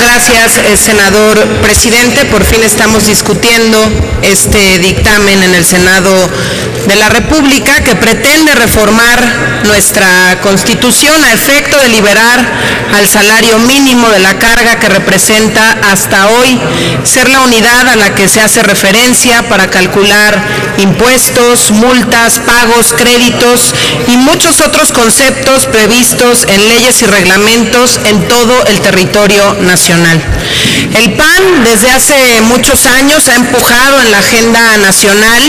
Gracias, eh, senador presidente. Por fin estamos discutiendo este dictamen en el Senado de la República que pretende reformar nuestra Constitución a efecto de liberar al salario mínimo de la carga que representa hasta hoy ser la unidad a la que se hace referencia para calcular impuestos, multas, pagos, créditos y muchos otros conceptos previstos en leyes y reglamentos en todo el territorio nacional. El PAN desde hace muchos años ha empujado en la agenda nacional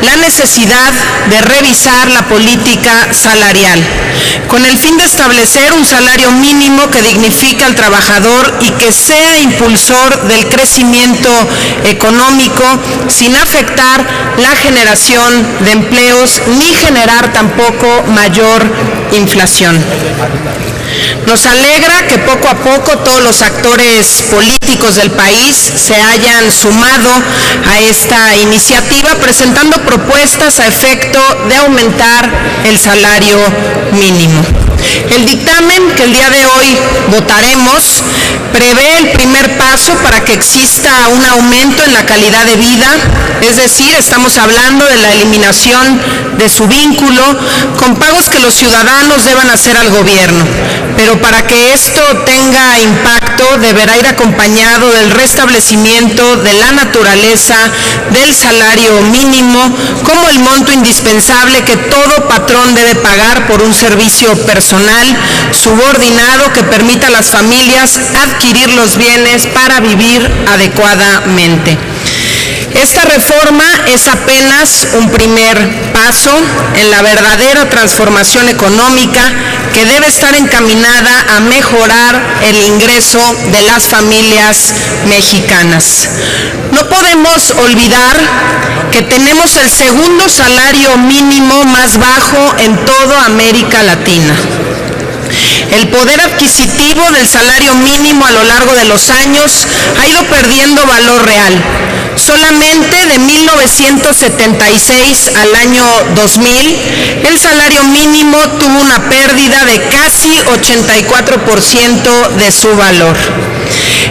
la necesidad de revisar la política salarial, con el fin de establecer un salario mínimo que dignifique al trabajador y que sea impulsor del crecimiento económico sin afectar la generación de empleos ni generar tampoco mayor inflación. Nos alegra que poco a poco todos los actores políticos del país se hayan sumado a esta iniciativa presentando propuestas a efecto de aumentar el salario mínimo. El dictamen que el día de hoy votaremos prevé el primer paso para que exista un aumento en la calidad de vida, es decir, estamos hablando de la eliminación de su vínculo con pagos que los ciudadanos deban hacer al gobierno. Pero para que esto tenga impacto deberá ir acompañado del restablecimiento de la naturaleza del salario mínimo como el monto indispensable que todo patrón debe pagar por un servicio personal subordinado que permita a las familias adquirir los bienes para vivir adecuadamente. Reforma es apenas un primer paso en la verdadera transformación económica que debe estar encaminada a mejorar el ingreso de las familias mexicanas. No podemos olvidar que tenemos el segundo salario mínimo más bajo en toda América Latina. El poder adquisitivo del salario mínimo a lo largo de los años ha ido perdiendo valor real. Solamente de 1976 al año 2000, el salario mínimo tuvo una pérdida de casi 84% de su valor.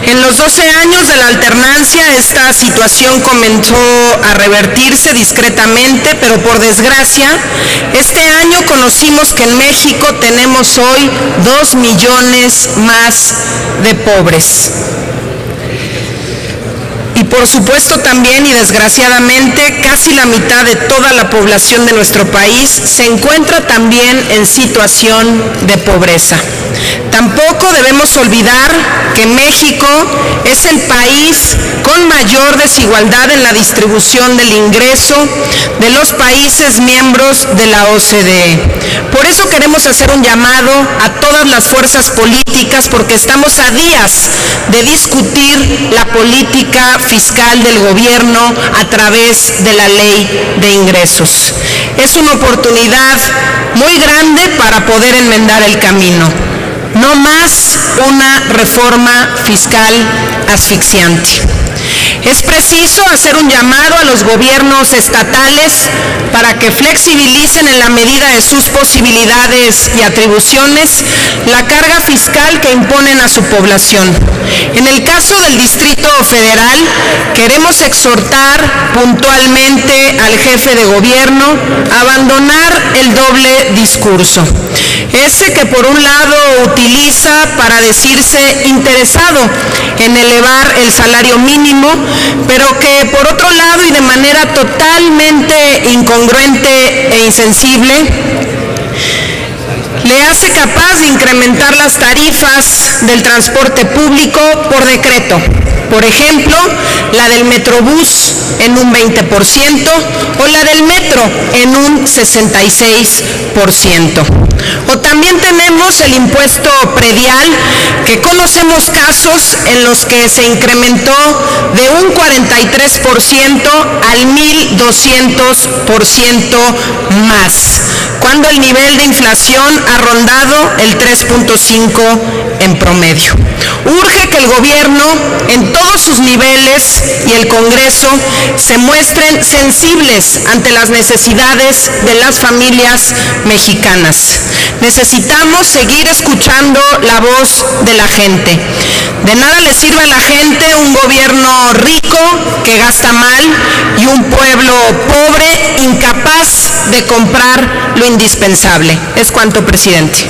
En los 12 años de la alternancia esta situación comenzó a revertirse discretamente, pero por desgracia, este año conocimos que en México tenemos hoy 2 millones más de pobres. Por supuesto también y desgraciadamente casi la mitad de toda la población de nuestro país se encuentra también en situación de pobreza. Tampoco debemos olvidar que México es el país con mayor desigualdad en la distribución del ingreso de los países miembros de la OCDE. Por eso queremos hacer un llamado a todas las fuerzas políticas porque estamos a días de discutir la política fiscal del gobierno a través de la ley de ingresos. Es una oportunidad muy grande para poder enmendar el camino. No más una reforma fiscal asfixiante. Es preciso hacer un llamado a los gobiernos estatales para que flexibilicen en la medida de sus posibilidades y atribuciones la carga fiscal que imponen a su población. En el caso del Distrito Federal, queremos exhortar puntualmente al jefe de gobierno a abandonar el doble discurso. Ese que por un lado utiliza para decirse interesado en elevar el salario mínimo, pero que por otro lado y de manera totalmente incongruente e insensible, le hace capaz de incrementar las tarifas del transporte público por decreto. Por ejemplo, la del Metrobús en un 20% o la del metro en un 66%. O también tenemos el impuesto predial, que conocemos casos en los que se incrementó de un 43% al 1.200% más, el nivel de inflación ha rondado el 3.5%. en promedio. Urge que el gobierno en todos sus niveles y el Congreso se muestren sensibles ante las necesidades de las familias mexicanas. Necesitamos seguir escuchando la voz de la gente. De nada le sirve a la gente un gobierno rico que gasta mal y un pueblo pobre incapaz de comprar lo indispensable. Es cuanto, presidente.